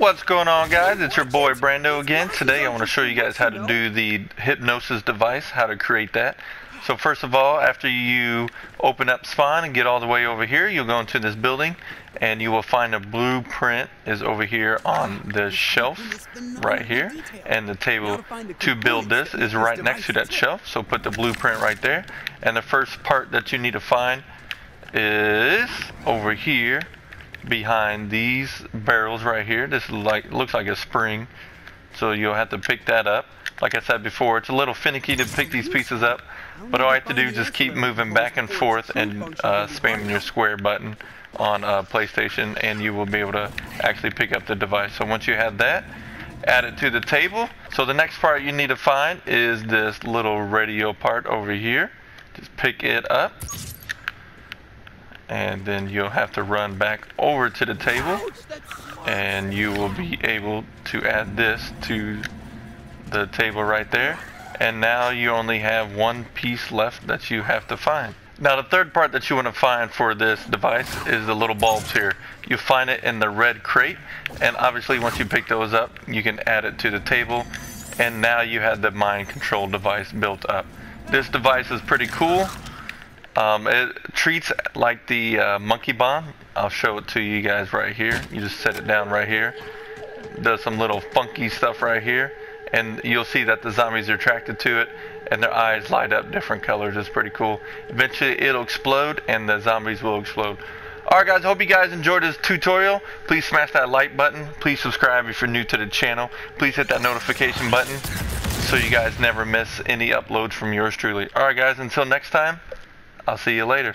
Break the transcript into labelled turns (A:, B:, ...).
A: What's going on guys? It's your boy Brando again. Today I want to show you guys how to do the hypnosis device, how to create that. So first of all, after you open up Spawn and get all the way over here, you'll go into this building and you will find a blueprint is over here on the shelf right here and the table to build this is right next to that shelf. So put the blueprint right there and the first part that you need to find is over here behind these barrels right here. This like looks like a spring, so you'll have to pick that up. Like I said before, it's a little finicky to pick these pieces up, but all I have to do is just keep moving back and forth and uh, spamming your square button on uh, PlayStation, and you will be able to actually pick up the device. So once you have that, add it to the table. So the next part you need to find is this little radio part over here. Just pick it up and then you'll have to run back over to the table and you will be able to add this to the table right there and now you only have one piece left that you have to find. Now the third part that you want to find for this device is the little bulbs here. You find it in the red crate and obviously once you pick those up you can add it to the table and now you have the mind control device built up. This device is pretty cool. Um, it treats like the uh, monkey bomb. I'll show it to you guys right here. You just set it down right here. Does some little funky stuff right here. And you'll see that the zombies are attracted to it and their eyes light up different colors. It's pretty cool. Eventually it'll explode and the zombies will explode. Alright guys, hope you guys enjoyed this tutorial. Please smash that like button. Please subscribe if you're new to the channel. Please hit that notification button so you guys never miss any uploads from yours truly. Alright guys, until next time. I'll see you later.